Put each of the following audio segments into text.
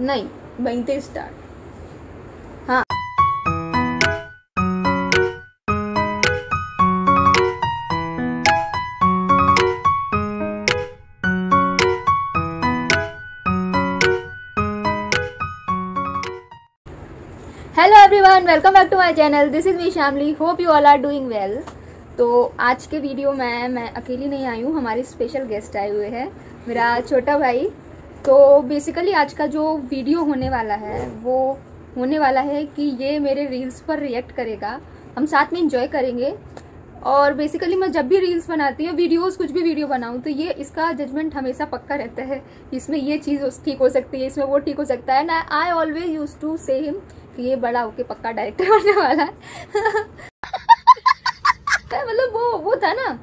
नहीं वहीं से स्टार्ट हाँ. Hello everyone welcome back to my channel this is me Shamli hope you all are doing well तो आज के वीडियो में मैं अकेली नहीं आई हूँ, हमारे स्पेशल गेस्ट आए हुए हैं। मेरा छोटा भाई तो बेसिकली आज का जो वीडियो होने वाला है, वो होने वाला है कि ये मेरे रील्स पर रिएक्ट करेगा। हम साथ में इंजॉय करेंगे। और बेसिकली मैं जब भी रील्स बनाती हूँ वीडियोस कुछ भी वीडियो बनाऊँ तो ये इसका जजमेंट हमेशा पक्का रहता है। इसमें ये चीज़ ठीक हो सकती है, इसमें वो ठीक हो सकता है। ना I always use to say him कि ये बड़ा होके पक्का डायरेक्टर बनने वाला है। मतलब वो वो था ना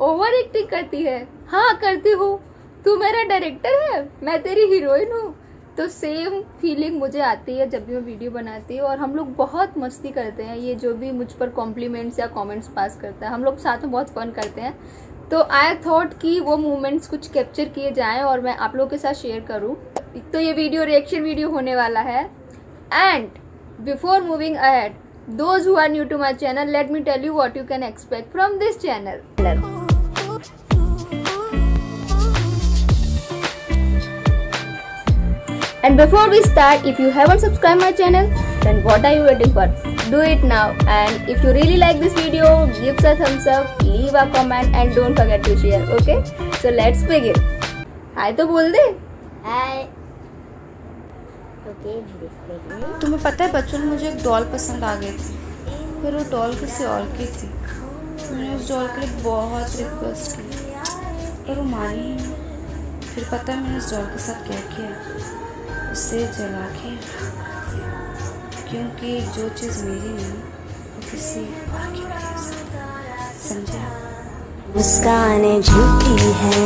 ओवर एक्टिंग करती है। हाँ करती हूँ। तू मेरा डायरेक्टर है? मैं तेरी हीरोइन हूँ। तो सेम फीलिंग मुझे आती है जब भी मैं वीडियो बनाती हूँ और हम लोग बहुत मस्ती करते हैं। ये जो भी मुझ पर कॉम्प्लीमेंट्स या कमेंट्स पास करता है, हम लोग साथ में बहुत फन करते हैं। तो आई थॉट कि वो मोमेंट्स कुछ कैप्चर किए जाएँ और मैं आप लोगों के साथ शेयर करूँ। तो ये वीडियो रिएक्शन वीडियो होने वाला है। And before moving ahead, those who are new to my channel, let me tell you what you can expect from this channel. And before we start if you haven't subscribed my channel then what are you waiting for do it now and if you really like this video give us a thumbs up leave a comment and don't forget to share okay so let's begin hi to bol de hi okay तुम्हें पता है बचपन में मुझे एक doll पसंद आ गई थी पर वो डॉल किसी और की थी मैंने उस डॉल के लिए बहुत रिक्वेस्ट की पर वो मानी फिर पता है मैंने उस डॉल के साथ क्या किया उसे जला के क्योंकि जो चीज़ मेरी नहीं वो किसी और की वजह से। समझा? मुस्काने झूठी है।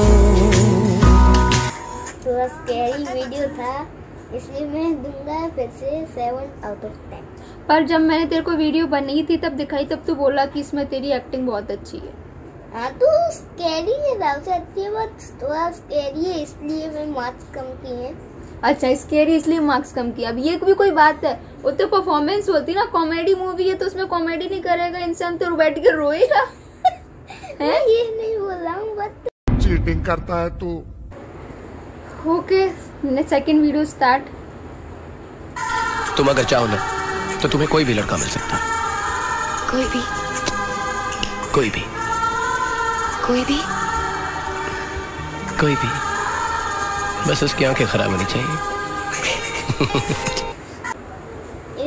थोड़ा स्कैरी वीडियो था। इसलिए मैं दूँगा फिर से सेवन आउट ऑफ़ टेन पर जब मैंने तेरे को वीडियो बनाई थी तब दिखाई तब तू बोला कि इसमें तेरी एक्टिंग बहुत अच्छी है। हाँ तो स्कैरी है सबसे अच्छी है बट थोड़ा स्कैरी है इसलिए मैं मार्क्स कम किए हैं। अच्छा स्केरी इसलिए मार्क्स कम किया अब ये भी कोई बात है वो तो परफॉर्मेंस होती ना कॉमेडी मूवी है तो उसमें कॉमेडी नहीं करेगा इंसान तो बैठ के रोएगा। मैं ये नहीं बोल रहा हूँ बट चीटिंग करता है तू। ओके सेकंड वीडियो स्टार्ट तुम अगर चाहो ना तो तुम्हें कोई भी लड़का मिल सकता है। कोई भी। कोई भी। कोई भी। कोई भी। बस उसकी आँखें खराब होनी चाहिए।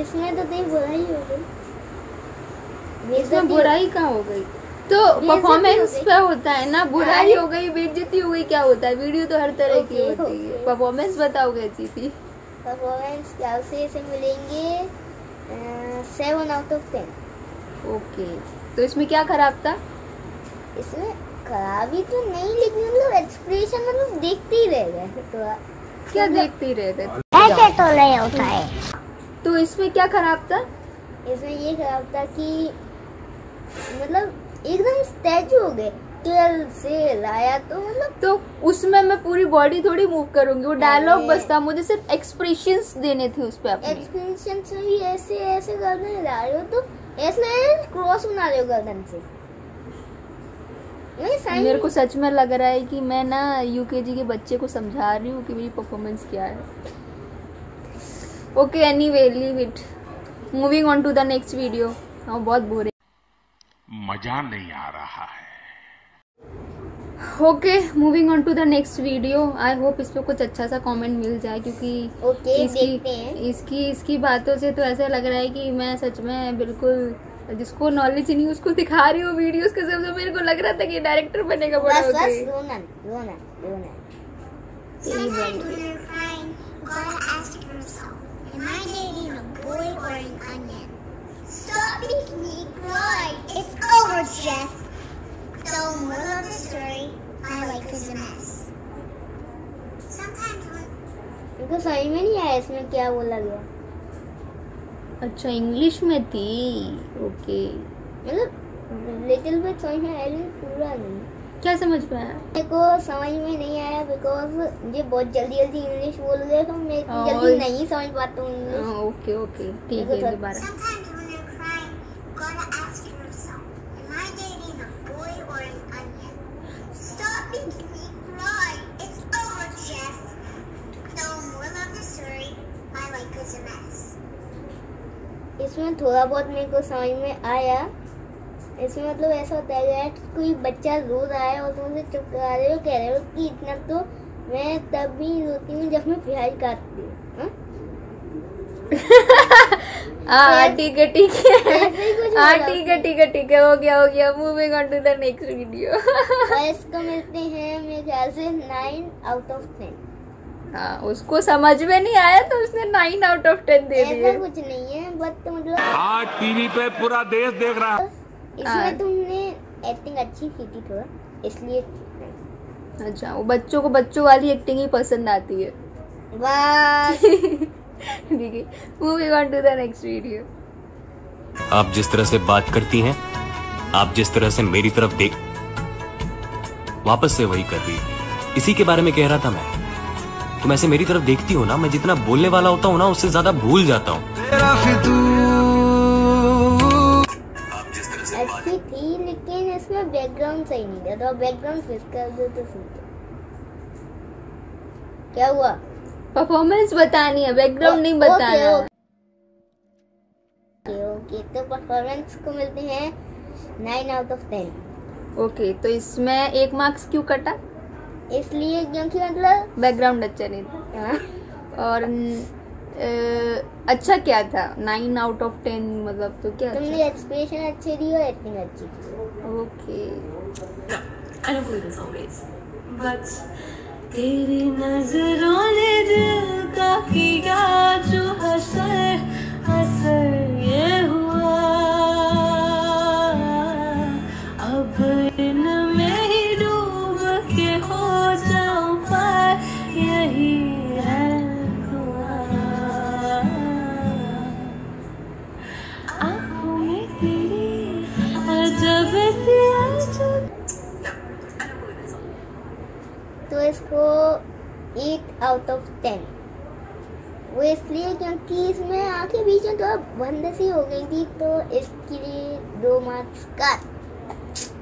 इसमें तो तेरी बुराई हो गई। इसमें बुराई का हो गई? तो परफॉर्मेंस पे होता है ना बुराई हो गई बेइज्जती हो गई क्या होता है? वीडियो तो हर तरह की होती है। परफॉर्मेंस बताओ कैसी थी? परफॉर्मेंस क्या से इसे मिलेंगे seven out of ten okay तो इसमें क्या खराब था? इसमें खराबी तो नहीं लेकिन मतलब एक्सप्रेशन मतलब देखते ही रह गए। थोड़ा क्या देखते ही रह गए? ऐसे तो नहीं होता है। तो इसमें क्या खराब था? इसमें ये खराब था कि मतलब एकदम स्टैचू हो गए। ट्वेल्व से लाया तो मतलब तो उसमें मैं पूरी बॉडी थोड़ी मूव करूँगी। वो डायलॉग बस था मुझे सिर्फ़ एक्सप्रेशंस देने थे उस पर एक्सप्रेशन से भी ऐसे ऐसे गर्दन ला रहे हो तो ऐसे क्रॉस बना रहे हो गर्दन से। मेरे को सच में लग रहा है कि मैं ना यूकेजी के बच्चे को समझा रही हूँ कि मेरी परफॉर्मेंस क्या है। Okay anyway leave it moving on to the next video हाँ बहुत बोरे मज़ा नहीं आ रहा है। Okay moving on to the next video I hope इस पे कुछ अच्छा सा कमेंट मिल जाए क्योंकि ओके इसकी देखते हैं। इसकी इसकी बातों से तो ऐसा लग रहा है कि मैं सच में बिल्कुल जिसको नॉलेज नहीं उसको दिखा रही हूँ वीडियोस के सबसे मेरे को लग रहा था कि डायरेक्टर बनेगा बड़ा होके। बस बस रोनन रोनन इसमें क्या बोला गया। अच्छा इंग्लिश में थी? ओके मतलब लिटिल बिट समझ में आया लेकिन पूरा नहीं। क्या समझ में आया? मेरे को समझ में नहीं आया बिकॉज़ मुझे बहुत जल्दी जल्दी इंग्लिश बोल रहे तो मैं इतनी हाँ, जल्दी नहीं समझ पाता हूँ इंग्लिश हाँ, ओके ओके ठीक है दोबारा इसमें थोड़ा बहुत मेरे को समझ में आया। इसमें मतलब ऐसा होता है कि कोई बच्चा रो रहा है और तुम उसे चुप करा रहे हो कह रहे हो कि इतना तो मैं तब भी रोती हूँ जब मैं प्याज काटती हूँ हाँ? हाँ ठीक है ठीक है। ही हाँ ठीक है ठीक है ठीक है हो गया हो गया। Moving on to the next video इसको मिलते हैं मेरे ख्याल से नाइन आउट ऑफ़ टेन हाँ उसको समझ में नहीं आया तो उसने नाइन आउट ऑफ़ टेन दे दिए। कुछ नहीं है बट मतलब आज टीवी पे पूरा देश देख रहा हाँ। इसमें तुमने एक्टिंग अच्छी की थी थोड़ा इसलिए अच्छा वो बच्चों को बच्चों वाली एक्टिंग ही पसंद आती है। बस। ठीक है moving on to the next video आप जिस तरह से बात करती हैं आप जिस तरह से मेरी तरफ़ देख वापस से वही कर रही इसी के बारे में कह रहा था मैं। तुम ऐसे मेरी तरफ़ देखती हो ना मैं जितना बोलने वाला होता हूँ ना उससे ज़्यादा भूल जाता हूँ। अच्छी थी लेकिन इसमें बैकग्राउंड सही नहीं था तो बैकग्राउंड फिक्स कर दो तो सही क्या हुआ? परफॉर्मेंस बतानी है बैकग्राउंड नहीं बताना। ओके ओके तो परफॉर्मेंस को मिलते हैं nine out of ten okay तो इसमें एक मार्क्स क्यों कटा? इसलिए क्योंकि मतलब बैकग्राउंड अच्छा नहीं था। हाँ, और अ, अच्छा क्या था? नाइन आउट ऑफ़ टेन मतलब तो क्या तुमने अच्छा? एक्सप्रेशन अच्छी दी और एक्टिंग अच्छी की ओके तेरी नज़रों ने दिल का किया जो हसर हसर आउट ऑफ़ टेन वो इसलिए क्योंकि इसमें आँखें बीच में थोड़ा बंद सी हो गई थी तो इसके लिए दो मार्क्स का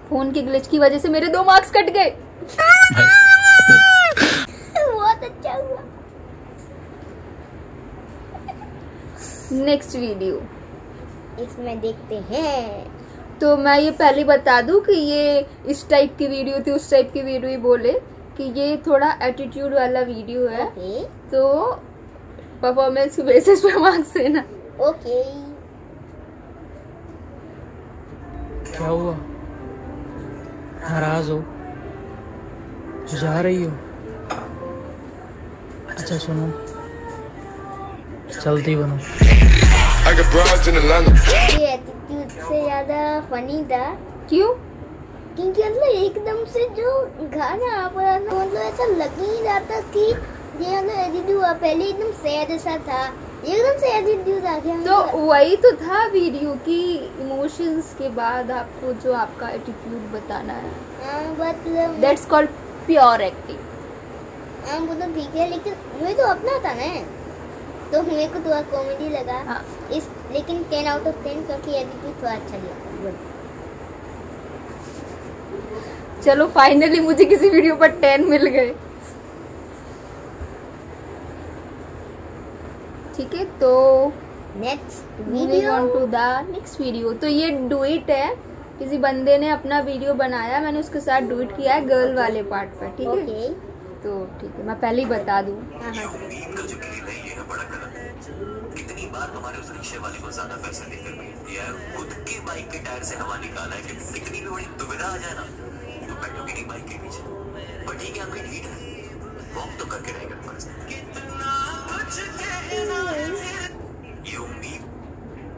फ़ोन के ग्लिच की वजह से मेरे दो मार्क्स कट गए। बहुत अच्छा हुआ। नेक्स्ट वीडियो इसमें देखते हैं। तो मैं ये पहले बता दूँ कि ये इस टाइप की वीडियो थी उस टाइप की वीडियो ही बोले। कि ये थोड़ा एटीट्यूड वाला वीडियो है। ओके तो परफॉर्मेंस के बेसिस पे मार्क्स देना ओके क्या हुआ? नाराज़ हो? जा रही हो? अच्छा सुनो। चलती बनो. ये एटीट्यूड से ज़्यादा फनी था। क्यों? क्योंकि मतलब एकदम से जो गाना आ पड़ा ना मतलब ऐसा लग ही नहीं रहा था कि ये मतलब एटीट्यूड हुआ। पहले एकदम सैड सा था एकदम से एटीट्यूड आ गया तो मतलब- वही तो था वीडियो की इमोशंस के बाद आपको जो आपका एटीट्यूड बताना है। हाँ मतलब दैट्स कॉल्ड प्योर एक्टिंग हाँ वो तो ठीक है लेकिन मुझे तो अपना था ना। तो मेरे को थोड़ा कॉमेडी लगा। हाँ। इस लेकिन टेन आउट ऑफ़ टेन क्योंकि एटीट्यूड थोड़ा अच्छा लगा. चलो फाइनली मुझे किसी वीडियो पर टेन मिल गए। ठीक है तो next moving video on to the next video तो ये डुइट है। किसी बंदे ने अपना वीडियो बनाया मैंने उसके साथ डुइट किया है गर्ल वाले पार्ट पर ठीक है? ओके तो ठीक है मैं पहले ही बता दूँ। हाँ हाँ। कितनी बार हमारे उस रिक्शे वाले को ज़्यादा पैसे देकर भेज दिया है खुद के बाइक के टायर से हवा निकाला है कि इतनी भी बड़ी दुविधा आ जाए ना। नहीं बाइक के पीछे। है आपकी वॉक तो करके रहेगा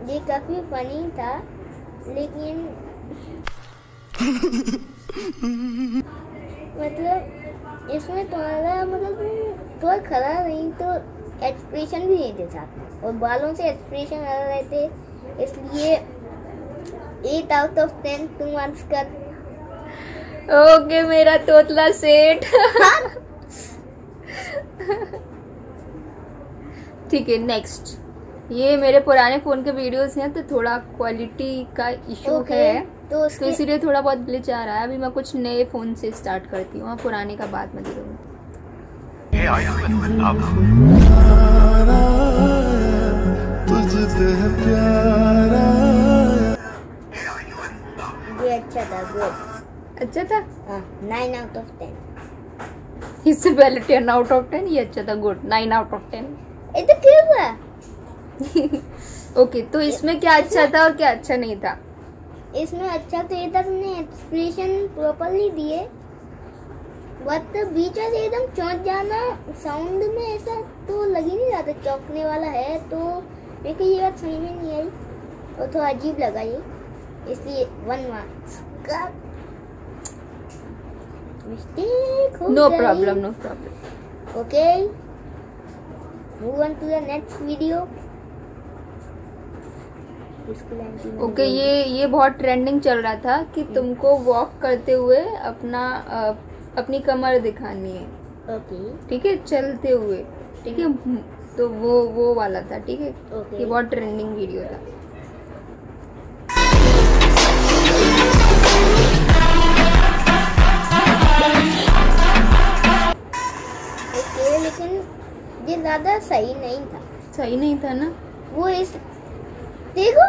ये ये काफ़ी फनी था, लेकिन मतलब इसमें तुम्हारा मतलब थोड़ा खड़ा नहीं तो एक्सप्रेशन भी नहीं दे सकते और बालों से एक्सप्रेशन आ रहे थे, इसलिए eight out of ten two marks का ओके मेरा तोतला सेठ। ठीक है नेक्स्ट ये मेरे पुराने फ़ोन के वीडियोस हैं तो थोड़ा क्वालिटी का इशू ओके, है। तो तो इसीलिए थोड़ा बहुत ग्लिच आ रहा है। अभी मैं कुछ नए फ़ोन से स्टार्ट करती हूँ। और पुराने का बात में दिखाऊँगी ये अच्छा था गुड अच्छा था? हाँ नाइन आउट ऑफ़ टेन इससे पहले टेन आउट ऑफ़ टेन ये अच्छा था good nine out of ten ये तो क्यों हुआ। ओके तो इसमें क्या अच्छा था और क्या अच्छा नहीं था? इसमें अच्छा तो ये था तुमने एक्सप्रेशन प्रॉपरली दिए। बट बीच में एकदम चौंक जाना साउंड में ऐसा तो लग ही नहीं रहा था चौंकने वाला है तो। मेरे को ये बात समझ में नहीं आई और थोड़ा अजीब लगा ये। इसलिए वन मार्क्स मिस्टेक हो no. Problem no problem okay move on to the next video okay ये ये बहुत ट्रेंडिंग चल रहा था कि तुमको वॉक करते हुए अपना अपनी कमर दिखानी है। ओके ठीक है? चलते हुए। ठीक है? तो वो वो वाला था ठीक है? ये बहुत ट्रेंडिंग वीडियो था। ज़्यादा सही नहीं था। सही नहीं था ना? वो इस देखो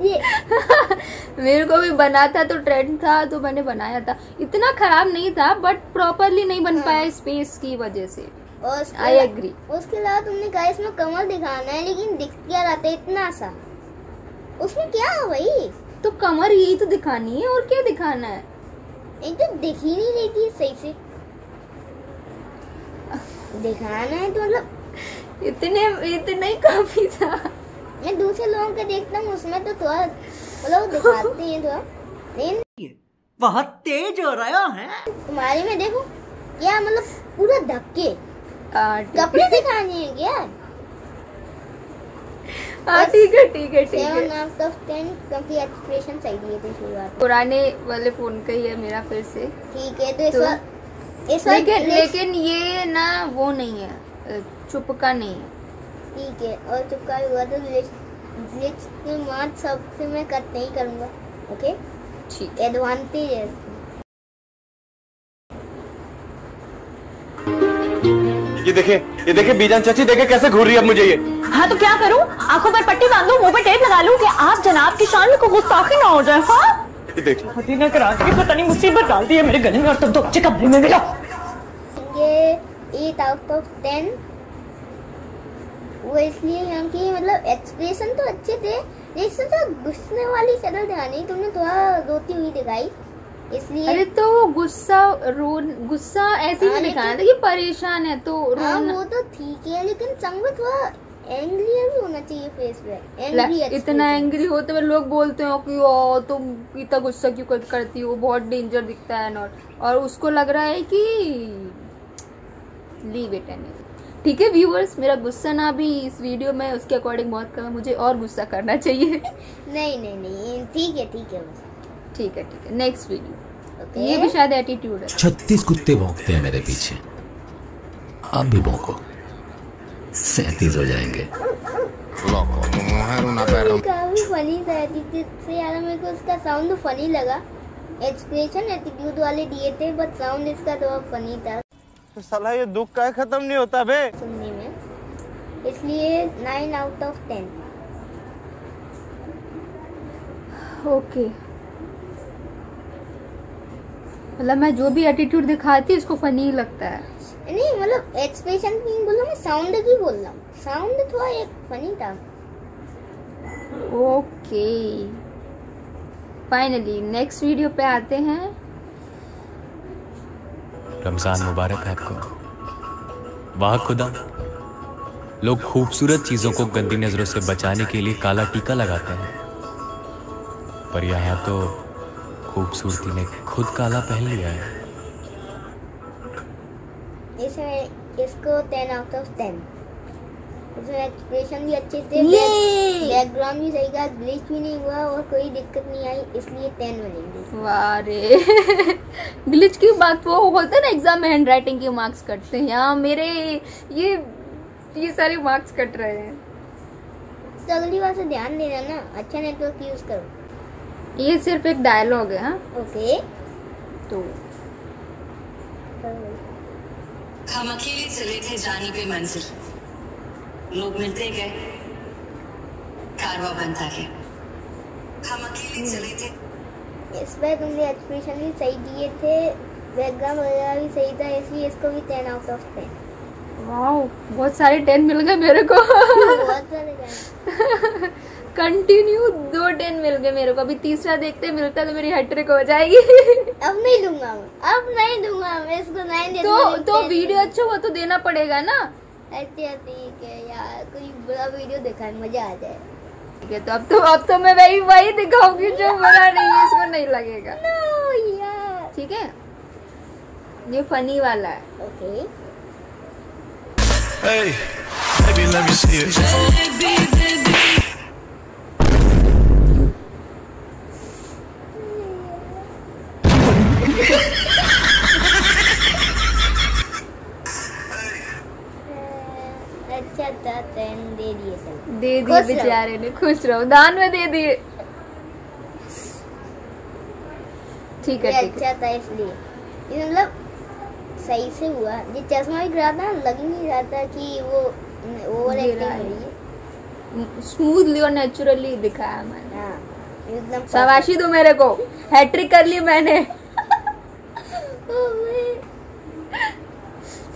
ये मेरे को भी बना था तो ट्रेंड था तो मैंने बनाया था। इतना खराब नहीं था बट प्रॉपरली नहीं बन पाया स्पेस की वजह से। आई एग्री उसके अलावा तुमने कहा इसमें कमर दिखाना है लेकिन दिख क्या रहा था इतना सा? उसमें क्या है भाई तो कमर यही तो दिखानी है और क्या दिखाना है? एक तो दिख ही नहीं रही थी सही से। दिखाना है तो मतलब इतने इतना ही काफ़ी था। मैं दूसरे लोगों के देखता हूँ उसमें तो थोड़ा मतलब दिखाते हैं थोड़ा। लेकिन बहुत तेज हो रहा है। तुम्हारे में देखो क्या मतलब पूरा धक्के। कपड़े दिखाने हैं क्या? हाँ, ठीक है ठीक है ठीक है। आउट ऑफ़ टेन क्योंकि एक्सप्रेशन सही दिए थे शुरुआत पुराने वाले फ़ोन का ही है मेरा फिर से। ठीक है तो इस तो- बार इस लेकिन लेकिन ये ना वो नहीं है चुपका नहीं है। ठीक है और चुपका हुआ तो ग्लिच ग्लिच के बाद सबसे मैं कट नहीं करूँगा ओके ठीक। एडवांटेज है। ये देखे ये देखे बीजान चाची देखे कैसे घूर रही है अब मुझे ये। हाँ तो क्या करूँ? आँखों पर पट्टी बांधू मुँह पे टेप लगा लूँ कि आप जनाब की शान को गुस्ताखी ना हो जाए हाँ? देख पति ने करा के पता नहीं मुसीबत डाल दी है मेरे गले में और तुम तो अच्छे कमरे में मिलो। ये एट आउट ऑफ़ टेन वो इसलिए क्योंकि मतलब एक्सप्रेशन तो अच्छे थे लेकिन तो गुस्से वाली शक्ल दिखानी तुमने थोड़ा रोती हुई दिखाई। इसलिए अरे तो वो गुस्सा रो गुस्सा ऐसे हाँ, ही दिखाना था कि परेशान है तो हाँ रोना वो तो ठीक है लेकिन संग में थोड़ा एंग्री भी होना चाहिए फेस पे। एंग्री इतना एंग्री होते हुए लोग बोलते हो कि ओ तुम इतना गुस्सा क्यों कर- करती हो? बहुत डेंजर दिखता है नॉट और उसको लग रहा है कि लीव इट एनी ठीक है व्यूअर्स मेरा गुस्सा ना भी इस वीडियो में उसके अकॉर्डिंग बहुत कम है। मुझे और गुस्सा करना चाहिए। नहीं नहीं नहीं ठीक है ठीक है ठीक है ठीक है। नेक्स्ट वीडियो ओके ये भी शायद एटीट्यूड है। छत्तीस कुत्ते भौंकते हैं मेरे पीछे। आप भी भौंको। सैतीस हो जाएँगे। काफ़ी फनी था से यार मेरे को उसका साउंड फनी लगा एक्सप्रेशन एटीट्यूड वाले दिए थे बट साउंड इसका थोड़ा फनी था साला ये दुख का खत्म नहीं होता बे। सुनने में। इसलिए nine out of ten okay मतलब मैं जो भी एटीट्यूड दिखाती उसको फनी लगता है। नहीं मतलब एक्सप्रेशन नहीं बोल रहा मैं साउंड की बोल रहा हूँ। साउंड थोड़ा एक फनी था। ओके फाइनली नेक्स्ट वीडियो पे आते हैं। रमज़ान मुबारक है आपको। वाह खुदा। लोग खूबसूरत चीज़ों को गंदी नज़रों से बचाने के लिए काला टीका लगाते हैं। पर यहाँ तो खूबसूरती ने खुद काला पहन लिया है। इसमें इसको टेन आउट ऑफ़ टेन इसमें एक्सप्रेशन भी अच्छे थे बैकग्राउंड भी सही था ग्लिच भी नहीं हुआ और कोई दिक्कत नहीं आई इसलिए टेन मिलेंगे वाह रे। ग्लिच की बात वो होता है ना एग्ज़ाम में हैंड राइटिंग के मार्क्स कटते हैं। यहाँ मेरे ये ये सारे मार्क्स कट रहे हैं। तो अगली बार से ध्यान देना ना अच्छा नेटवर्क यूज़ करो। ये सिर्फ़ एक डायलॉग है हाँ। ओके तो हम अकेले चले थे जानी पे मंजिल। लोग मिलते गए। कारवा बनता गया हम अकेले चले थे। इस पर तुमने एक्सप्रेशन भी सही दिए थे। बैकग्राउंड वगैरह भी सही था इसलिए इसको भी टेन आउट ऑफ़ टेन वाह बहुत सारे टेन मिल गए मेरे को। बहुत सारे। कंटिन्यू दो टेन मिल गए मेरे को। अभी तीसरा देखते मिलता तो मेरी हैट्रिक हो जाएगी। अब नहीं दूँगा अब नहीं दूँगा मैं इसको दे तो तो वीडियो अच्छा हुआ तो देना पड़ेगा ना? अच्छा ठीक है यार कोई बुरा वीडियो दिखाए मज़ा आ जाए। ठीक है तो अब तो अब तो मैं वही वही दिखाऊँगी जो बुरा नहीं है इसको नहीं लगेगा। नो ठीक है? ये फनी वाला है। Okay Hey, baby, let me see it. अच्छा था दे दिए दे दिए बेचारे ने खुश रहो। दान में दे दिए। ठीक है ठीक अच्छा था इसलिए। ये मतलब सही से हुआ। ये चश्मा भी गिरा था लग ही नहीं रहा था कि वो ओवर एक्टिंग हो। रही है। स्मूथली और नेचुरली दिखाया मैंने। हाँ एकदम शाबाशी दो मेरे को। हैट्रिक कर ली मैंने।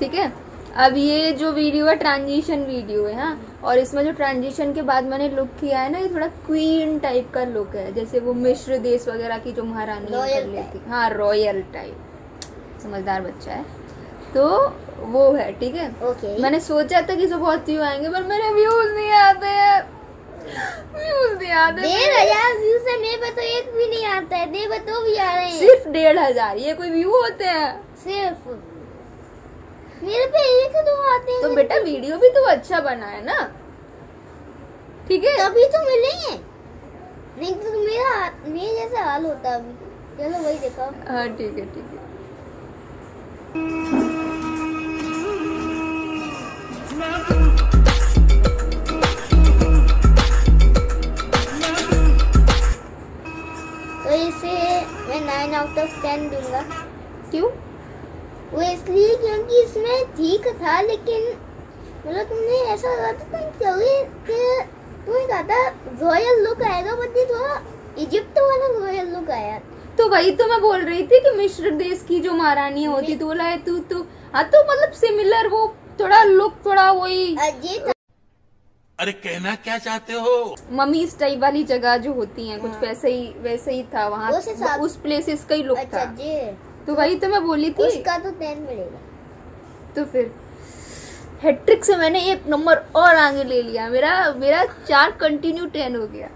ठीक है? अब ये जो वीडियो है ट्रांजिशन वीडियो है हाँ? और इसमें जो ट्रांजिशन के बाद मैंने लुक किया है ना ये थोड़ा क्वीन टाइप का लुक है। जैसे वो मिश्र देश वगैरह की जो महारानी कर लेती हाँ रॉयल टाइप समझदार बच्चा है। तो वो है ठीक है? ओके मैंने सोचा था कि जो बहुत व्यू आएँगे पर मेरे व्यूज़ नहीं आते हैं। व्यूज़ नहीं आते डेढ़ हज़ार व्यूज़ है मेरे तो एक भी नहीं आता है देव तो भी आ रहे हैं। सिर्फ़ डेढ़ हज़ार ये कोई व्यू होते हैं? सिर्फ़। मेरे पे एक दो आते हैं। तो बेटा वीडियो भी तो अच्छा बना है ना? ठीक है? तभी तो मिलेंगे। नहीं तो मेरा मेरे जैसा हाल होता अभी। चलो वही देखो। हाँ ठीक है ठीक है। तो इसे मैं नाइन आउट ऑफ़ टेन दूँगा। क्यों? वो इसलिए क्योंकि इसमें ठीक था लेकिन मतलब तुमने ऐसा लगा था तुम चलोगे कि तुम्हें कहा था रॉयल लुक आएगा बट ये थोड़ा इजिप्ट वाला रॉयल लुक आया। तो वही तो मैं बोल रही थी कि मिश्र देश की जो महारानी होती तो बोला है तू तो हाँ तो मतलब सिमिलर वो थोड़ा लुक थोड़ा वही। था। अरे कहना क्या चाहते हो? मम्मी टाइप वाली जगह जो होती हैं कुछ वैसे ही वैसे ही था वहाँ। उस प्लेसेस का ही लुक अच्छा था। जी। तो वही तो मैं बोली थी। उसका तो टेन मिलेगा। तो फिर हैट्रिक से मैंने एक नंबर और आगे ले लिया। मेरा मेरा चार कंटिन्यू टेन हो गया।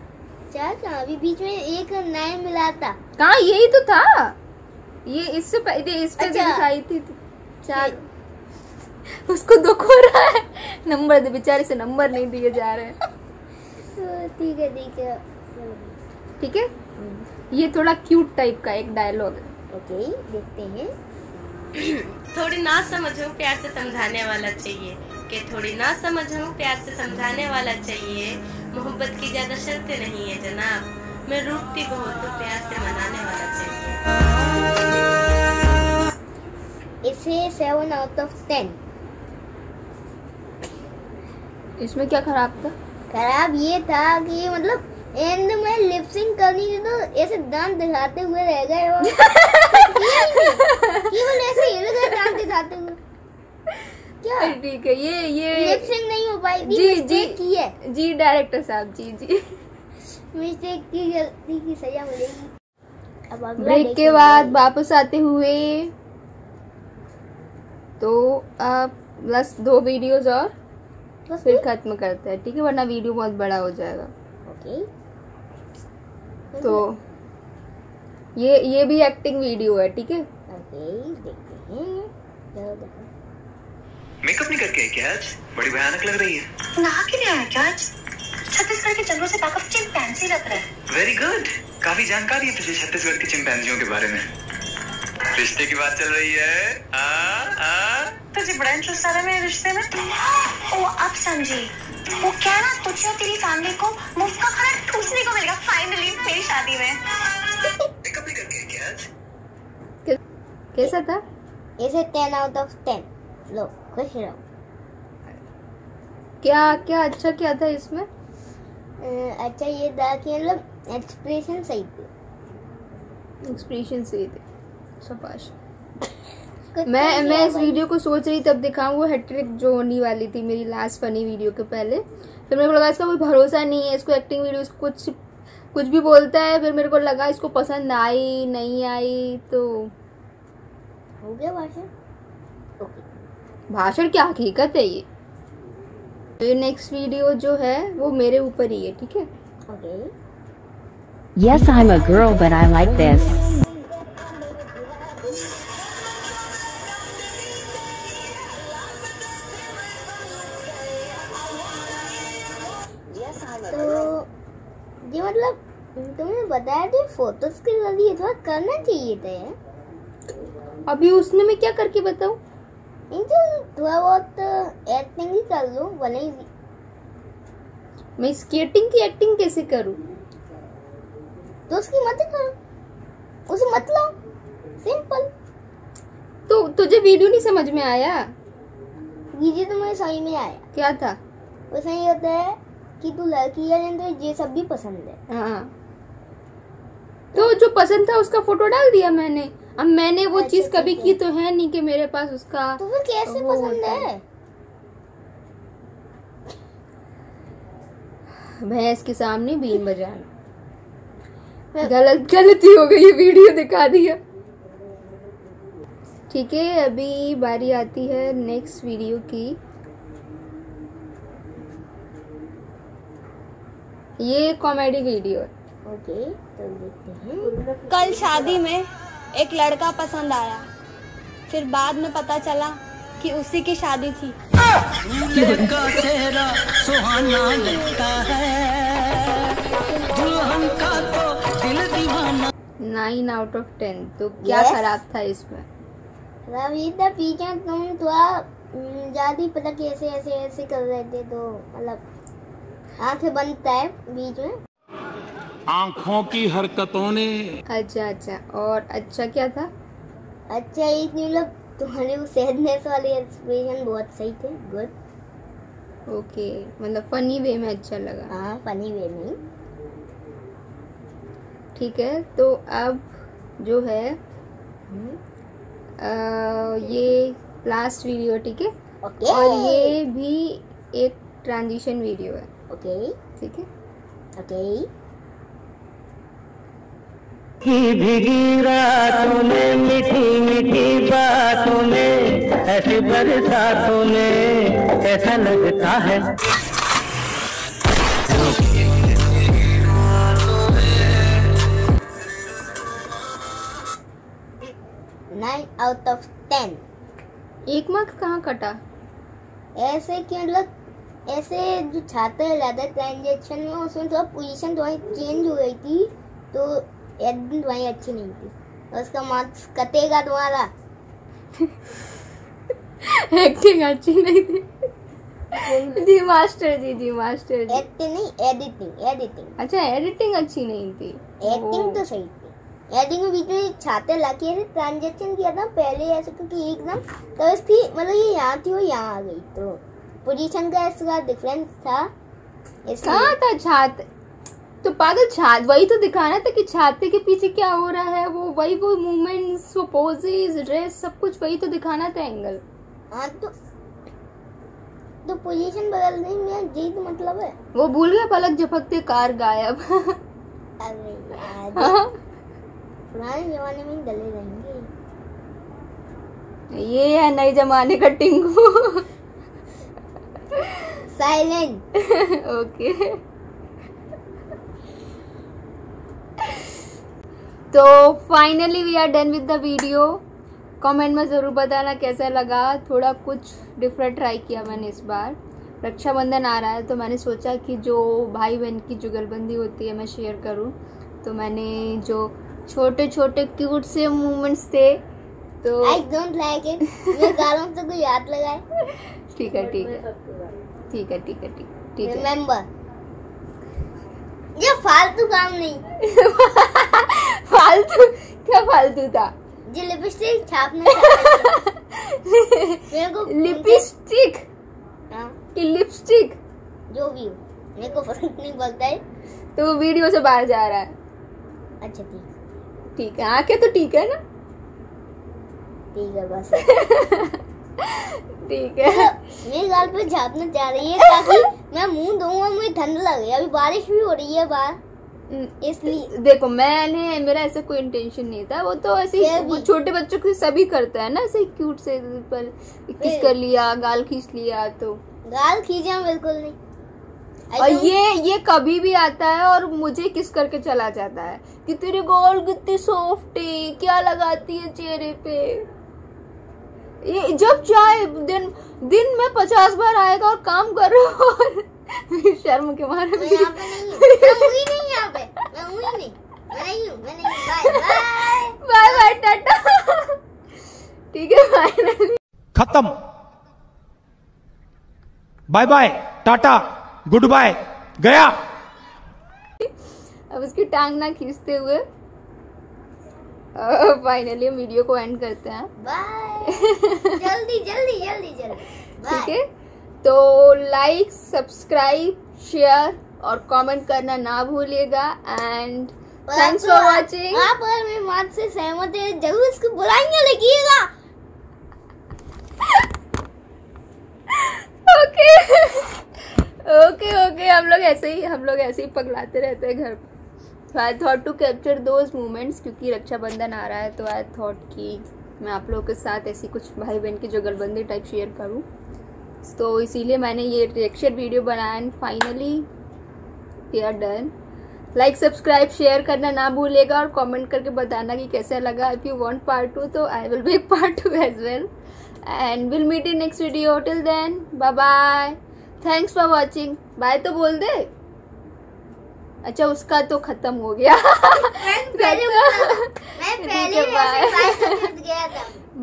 चार कहाँ अभी बीच में एक नाइन मिला था। कहा? यही तो था। ये इससे पहले इस पे अच्छा। दिखाई थी। तो चार उसको दुख हो रहा है। नंबर दे बेचारे से नंबर नहीं दिए जा रहे हैं। तो ठीक है ठीक है ठीक है? ये थोड़ा क्यूट टाइप का एक डायलॉग है। ओके देखते हैं। थोड़ी ना समझ हो प्यार से समझाने वाला चाहिए। कि थोड़ी ना समझ हो प्यार से समझाने वाला चाहिए। मोहब्बत की ज़्यादा शर्तें नहीं है जनाब। मैं रूठती बहुत तो प्यार से मनाने वाला चाहिए। इसे सेवन आउट ऑफ़ टेन इसमें क्या खराब था? खराब ये था कि मतलब एंड में लिपसिंग करनी थी तो ऐसे दांत दिखाते हुए रह गए और केवल ऐसे हिल गए दांत दिखाते हुए। क्या? ठीक है ये ये लिपसिंग नहीं हो पाई जी जी। की है। जी डायरेक्टर साहब जी जी। मिस्टेक की गलती की सजा मिलेगी। अब अगला ब्रेक के बाद वापस आते हुए तो आप बस दो वीडियोस और फिर खत्म करते हैं ठीक है? वरना वीडियो बहुत बड़ा हो जाएगा। ओके तो ये ये भी एक्टिंग वीडियो है ठीक है? हैं मेकअप नहीं करके क्या आज? बड़ी भयानक लग रही है। नहा के लिए आया क्या आज? छत्तीसगढ़ के जंगलों से पैकअप चिंपैंजी लग रहा है। वेरी गुड काफ़ी जानकारी है तुझे छत्तीसगढ़ के चिंपैंजियों के बारे में। रिश्ते की बात चल रही है। आ, आ? तुझे बड़ा इंटरेस्ट आ रहा है मेरे रिश्ते में? ओ अब समझी। वो क्या ना तुझे और तेरी फैमिली को मुफ़्त का खाना ठूसने को मिलेगा फाइनली मेरी शादी में। कैसा था? इसे टेन आउट ऑफ़ टेन लो खुश रहो। क्या क्या अच्छा क्या था इसमें? अच्छा ये था कि मतलब एक्सप्रेशन सही थे। एक्सप्रेशन सही थे। शाबाश। मैं मैं इस वीडियो को सोच रही तब दिखाऊँ वो हैट्रिक जो होने वाली थी मेरी लास्ट फनी वीडियो के पहले। फिर मेरे को लगा इसका कोई भरोसा नहीं है इसको एक्टिंग वीडियो इसको कुछ कुछ भी बोलता है फिर मेरे को लगा इसको पसंद आई नहीं आई तो हो गया भाषण? भाषण क्या हकीकत है ये। तो नेक्स्ट वीडियो जो है वो मेरे ऊपर ही है ठीक है? Okay Yes, I'm a girl, but I like this. Photos के ज़रिए थोड़ा करना चाहिए था। अभी उसने मैं क्या करके बताऊँ? तो थोड़ा बहुत एक्टिंग ही कर लो भले ही मैं स्केटिंग की एक्टिंग कैसे करूँ? तो उसकी मत करो। उसे मत लो सिंपल तो तुझे वीडियो नहीं समझ में आया? ये तो मुझे समझ में आया। क्या था? उसमें ये होता है कि तू लड़की है तो ये सब भी पसंद है। हाँ। तो जो पसंद था उसका फ़ोटो डाल दिया मैंने। अब मैंने वो अच्छा, चीज़ कभी की तो है नहीं कि मेरे पास उसका तो फिर कैसे पसंद है? भैंस के सामने बीन बजाना। गलत गलती हो गई वीडियो दिखा दिया। ठीक है अभी बारी आती है नेक्स्ट वीडियो की। ये कॉमेडी वीडियो है। ओके तो देखते हैं। कल शादी में एक लड़का पसंद आया। फिर बाद में पता चला कि उसी की शादी थी। दूल्हे का चेहरा सुहाना लगता है। दुल्हन का तो दिल दीवाना। नाइन आउट ऑफ़ टेन तो क्या Yes. खराब था इसमें? रवि दा पीछे तुम थोड़ा हम्म, ज़्यादा पता कैसे ऐसे ऐसे कर रहे थे तो मतलब आँखें बंद है बीच में। आँखों की हरकतों ने। अच्छा अच्छा। और अच्छा क्या था? अच्छा एक मतलब तुम्हारे वो सैडनेस वाले एक्सप्रेशन बहुत सही थे गुड ओके मतलब फनी वे में अच्छा लगा। हाँ फनी वे में। ठीक है तो अब जो है आ, ये लास्ट वीडियो ठीक है? ओके और ये भी एक ट्रांजिशन वीडियो है। ओके ठीक है? ओके की भीगी रातों में मीठी मीठी बातों में ऐसी बरसातों में ऐसा लगता है। नाइन आउट ऑफ़ टेन एक मार्क्स कहाँ कटा? ऐसे कि मतलब ऐसे जो छात्र रहता ट्रांजेक्शन में उसमें थोड़ा पोजीशन थोड़ी चेंज हो गई थी तो एडिटिंग थोड़ी अच्छी नहीं थी उसका मार्क्स कटेगा तुम्हारा। एक्टिंग अच्छी नहीं थी। जी मास्टर जी जी मास्टर जी। एक्टिंग नहीं एडिटिंग एडिटिंग अच्छा एडिटिंग अच्छी नहीं थी। एक्टिंग तो सही थी। एडिटिंग में बीच में छाते लाके ऐसे ट्रांजेक्शन किया था पहले ऐसे क्योंकि एकदम तो इसकी मतलब ये यहाँ थी वो यहाँ आ गई तो पोजीशन का इसका डिफरेंस था। कहाँ था छात तो पागल छात वही तो दिखाना था कि छाते के पीछे क्या हो रहा है वो वही वो मूवमेंट्स वो पोजेज ड्रेस सब कुछ वही तो दिखाना था एंगल हाँ तो तो पोजीशन बदलने में यही तो मतलब है। वो भूल गया पलक झपकते कार गायब। अरे यार। हाँ। पुराने जमाने में डले रहेंगे। ये है नए जमाने का टिंगू। Silent okay. तो finally we are done with the video comment में ज़रूर बताना कैसा लगा। थोड़ा कुछ डिफरेंट ट्राई किया मैंने इस बार। रक्षाबंधन आ रहा है तो मैंने सोचा कि जो भाई बहन की जुगलबंदी होती है मैं शेयर करूँ। तो मैंने जो छोटे छोटे क्यूट से मोमेंट्स थे तो आई डोंट लाइक इट मेरे गालों से कोई हाथ लगाए? ठीक है ठीक है। ठीक है ठीक है ठीक ठीक है। रिमेम्बर ये फालतू काम नहीं। फालतू? क्या फालतू था? लिपस्टिक छापना चाहता। मेरे को लिपस्टिक? हाँ, कि लिपस्टिक? जो भी हो। मेरे को फ़र्क नहीं पड़ता है। तो वो वीडियो से बाहर जा रहा है। अच्छा ठीक ठीक है आके तो ठीक है ना? ठीक है बस। ठीक है। मेरे गाल पे छापना चाह रही है ताकि मैं मुँह धोऊँगा मुझे ठंड लगे अभी बारिश भी हो रही है बाहर। इसलिए। देखो मैंने मेरा ऐसा कोई इंटेंशन नहीं था। वो तो ऐसे वो छोटे बच्चों के सभी करता है ना ऐसे क्यूट से पर किस कर लिया गाल खींच लिया तो। गाल खींचा बिल्कुल नहीं। और ये ये कभी भी आता है और मुझे किस करके चला जाता है? कि तेरे गोल कितनी सॉफ्ट है क्या लगाती है चेहरे पे? जब चाहे दिन दिन में पचास बार आएगा और काम कर रहा हूँ और शर्म के मारे मैं यहाँ पे नहीं मैं नहीं यहाँ पे। मैं हुई नहीं। मैं नहीं हूँ। मैं नहीं bye bye. Bye bye tata. ठीक है फाइनली खत्म। Bye bye tata. Good bye गया। अब उसकी टांग ना खींचते हुए फाइनली हम वीडियो को एंड करते हैं। बाय जल्दी जल्दी जल्दी जल्दी। ठीक है? तो लाइक सब्सक्राइब शेयर और कमेंट करना ना भूलिएगा। एंड थैंक्स फॉर वाचिंग आप अगर मेरी बात से सहमत है ज़रूर इसको बुलाएँगे लिखिएगा। ओके ओके ओके हम लोग ऐसे ही हम लोग ऐसे ही पगलाते रहते हैं घर पर। I thought to capture those moments क्योंकि रक्षाबंधन आ रहा है तो आई थॉट कि मैं आप लोगों के साथ ऐसी कुछ भाई बहन की जुगलबंदी टाइप शेयर करूँ। तो इसीलिए मैंने ये रिएक्शन वीडियो बनाया and finally we are done like subscribe share करना ना भूलेगा और कमेंट करके बताना कि कैसा लगा। If you want part two तो I will make part two as well and will meet in next video till then bye bye thanks for watching bye तो बोल दे। अच्छा उसका तो खत्म हो गया।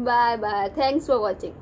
Bye bye thanks for watching